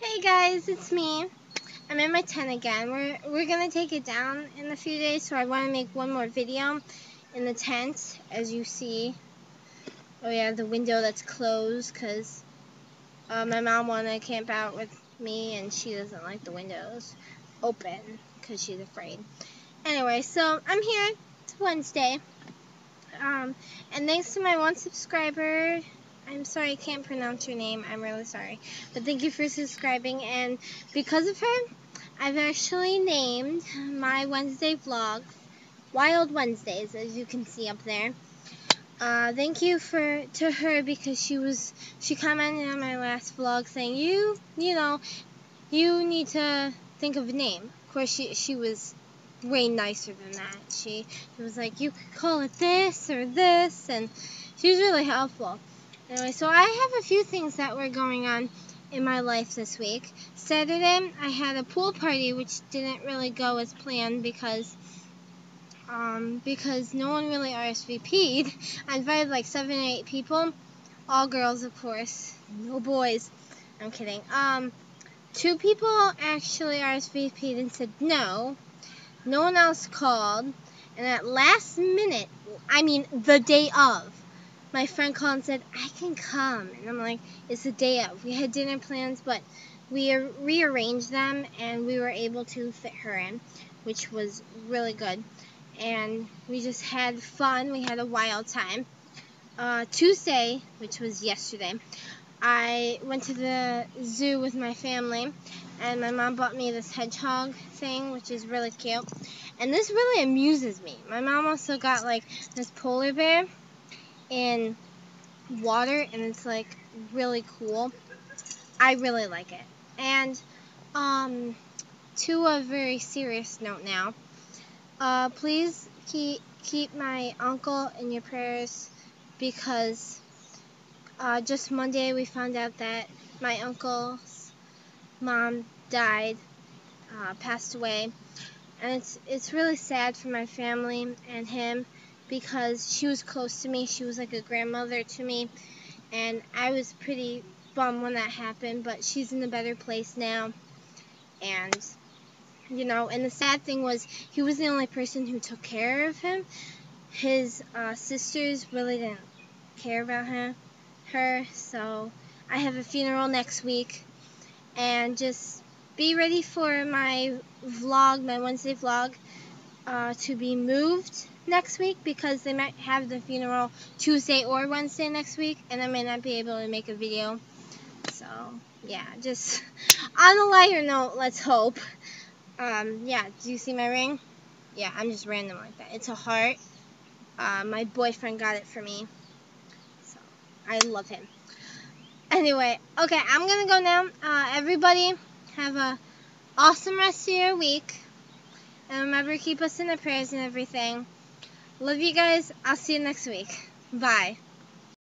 Hey guys, it's me. I'm in my tent again. We're we're gonna take it down in a few days, so I want to make one more video in the tent, as you see. Oh yeah, the window that's closed because uh, my mom wanted to camp out with me, and she doesn't like the windows open because she's afraid. Anyway, so I'm here. It's Wednesday. Um, and thanks to my one subscriber I'm sorry I can't pronounce your name. I'm really sorry. But thank you for subscribing. And because of her, I've actually named my Wednesday vlog Wild Wednesdays, as you can see up there. Uh, thank you for to her because she was she commented on my last vlog saying you you know you need to think of a name. Of course, she she was way nicer than that. She, she was like you could call it this or this, and she was really helpful. Anyway, so I have a few things that were going on in my life this week. Saturday, I had a pool party, which didn't really go as planned because um, because no one really RSVP'd. I invited like seven or eight people, all girls, of course, no boys. I'm kidding. Um, two people actually RSVP'd and said no. No one else called, and at last minute, I mean the day of, my friend called and said, I can come. And I'm like, it's the day of. We had dinner plans, but we rearranged them and we were able to fit her in, which was really good. And we just had fun. We had a wild time. Uh, Tuesday, which was yesterday, I went to the zoo with my family, and my mom bought me this hedgehog thing, which is really cute. And this really amuses me. My mom also got like this polar bear in water and it's like really cool. I really like it. And um, to a very serious note now, uh, please keep keep my uncle in your prayers because uh, just Monday we found out that my uncle's mom died, uh, passed away, and it's it's really sad for my family and him because she was close to me. She was like a grandmother to me, and I was pretty bummed when that happened, but she's in a better place now. And, you know, and the sad thing was he was the only person who took care of him. His uh, sisters really didn't care about him, her, so I have a funeral next week. And just be ready for my vlog, my Wednesday vlog, uh, to be moved next week because they might have the funeral Tuesday or Wednesday next week, and I may not be able to make a video. So, yeah, just on a lighter note, let's hope. Um, yeah, do you see my ring? Yeah, I'm just random like that. It's a heart. Uh, my boyfriend got it for me. So, I love him. Anyway, okay, I'm going to go now. Uh, everybody, have a awesome rest of your week. And remember, keep us in the prayers and everything. Love you guys. I'll see you next week. Bye.